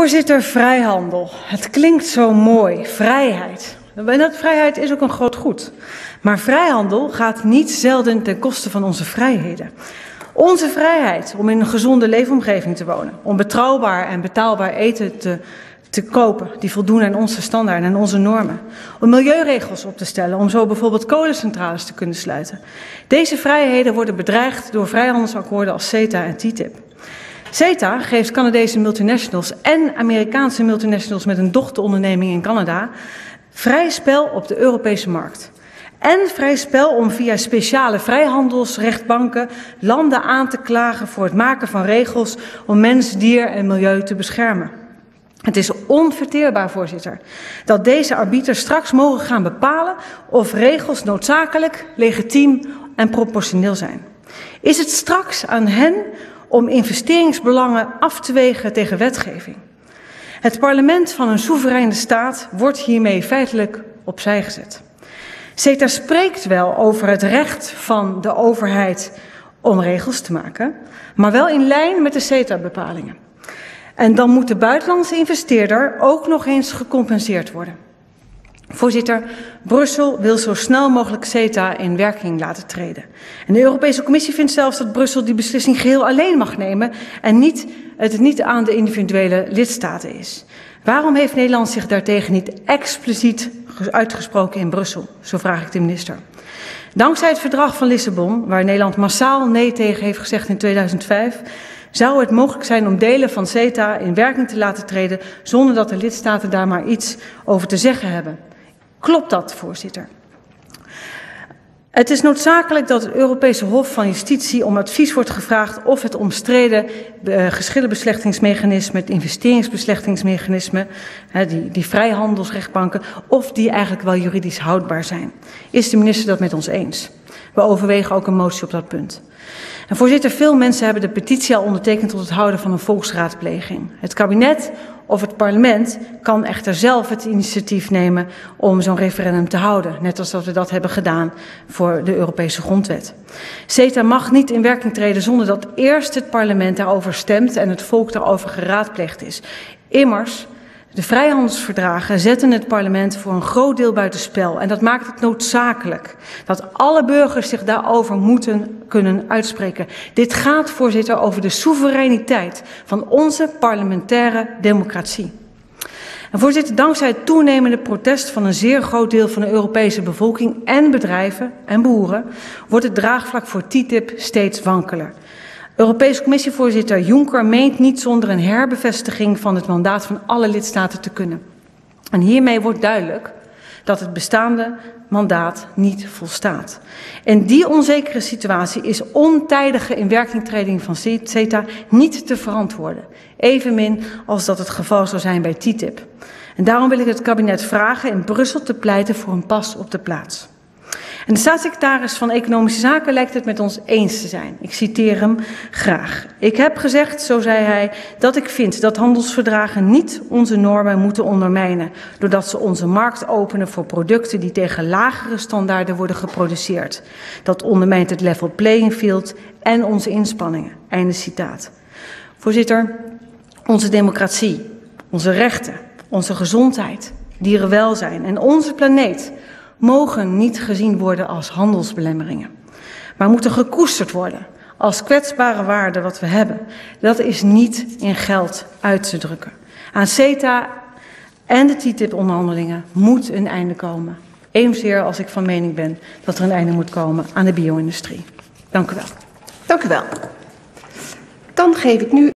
Voorzitter, vrijhandel. Het klinkt zo mooi, vrijheid. En dat vrijheid is ook een groot goed. Maar vrijhandel gaat niet zelden ten koste van onze vrijheden. Onze vrijheid om in een gezonde leefomgeving te wonen, om betrouwbaar en betaalbaar eten te, te kopen die voldoen aan onze standaarden en onze normen, om milieuregels op te stellen, om zo bijvoorbeeld kolencentrales te kunnen sluiten. Deze vrijheden worden bedreigd door vrijhandelsakkoorden als CETA en TTIP. CETA geeft Canadese multinationals en Amerikaanse multinationals met een dochteronderneming in Canada vrij spel op de Europese markt. En vrij spel om via speciale vrijhandelsrechtbanken landen aan te klagen voor het maken van regels om mens, dier en milieu te beschermen. Het is onverteerbaar, voorzitter, dat deze arbiters straks mogen gaan bepalen of regels noodzakelijk, legitiem en proportioneel zijn. Is het straks aan hen om investeringsbelangen af te wegen tegen wetgeving. Het parlement van een soevereine staat wordt hiermee feitelijk opzij gezet. CETA spreekt wel over het recht van de overheid om regels te maken, maar wel in lijn met de CETA-bepalingen. En dan moet de buitenlandse investeerder ook nog eens gecompenseerd worden. Voorzitter, Brussel wil zo snel mogelijk CETA in werking laten treden. En de Europese Commissie vindt zelfs dat Brussel die beslissing geheel alleen mag nemen en niet, het niet aan de individuele lidstaten is. Waarom heeft Nederland zich daartegen niet expliciet uitgesproken in Brussel? Zo vraag ik de minister. Dankzij het verdrag van Lissabon, waar Nederland massaal nee tegen heeft gezegd in 2005, zou het mogelijk zijn om delen van CETA in werking te laten treden zonder dat de lidstaten daar maar iets over te zeggen hebben. Klopt dat, voorzitter? Het is noodzakelijk dat het Europese Hof van Justitie om advies wordt gevraagd of het omstreden uh, geschillenbeslechtingsmechanisme, het investeringsbeslechtingsmechanisme, die, die vrijhandelsrechtbanken, of die eigenlijk wel juridisch houdbaar zijn. Is de minister dat met ons eens? We overwegen ook een motie op dat punt. Voorzitter, veel mensen hebben de petitie al ondertekend tot het houden van een volksraadpleging. Het kabinet of het parlement kan echter zelf het initiatief nemen om zo'n referendum te houden. Net als dat we dat hebben gedaan voor de Europese grondwet. CETA mag niet in werking treden zonder dat eerst het parlement daarover stemt en het volk daarover geraadpleegd is. Immers, de vrijhandelsverdragen zetten het parlement voor een groot deel buitenspel. En dat maakt het noodzakelijk dat alle burgers zich daarover moeten kunnen uitspreken. Dit gaat, voorzitter, over de soevereiniteit van onze parlementaire democratie. En voorzitter, dankzij het toenemende protest van een zeer groot deel van de Europese bevolking en bedrijven en boeren wordt het draagvlak voor TTIP steeds wankeler. Europese Commissievoorzitter Juncker meent niet zonder een herbevestiging van het mandaat van alle lidstaten te kunnen. En hiermee wordt duidelijk dat het bestaande mandaat niet volstaat. In die onzekere situatie is ontijdige inwerkingtreding van CETA niet te verantwoorden, evenmin als dat het geval zou zijn bij TTIP. En daarom wil ik het kabinet vragen in Brussel te pleiten voor een pas op de plaats. En de staatssecretaris van Economische Zaken lijkt het met ons eens te zijn. Ik citeer hem graag. Ik heb gezegd, zo zei hij, dat ik vind dat handelsverdragen niet onze normen moeten ondermijnen, doordat ze onze markt openen voor producten die tegen lagere standaarden worden geproduceerd. Dat ondermijnt het level playing field en onze inspanningen. Einde citaat. Voorzitter, onze democratie, onze rechten, onze gezondheid, dierenwelzijn en onze planeet mogen niet gezien worden als handelsbelemmeringen, maar moeten gekoesterd worden als kwetsbare waarde wat we hebben. Dat is niet in geld uit te drukken. Aan CETA en de TTIP-onderhandelingen moet een einde komen. Evenzeer als ik van mening ben dat er een einde moet komen aan de bio-industrie. Dank u wel. Dank u wel. Dan geef ik nu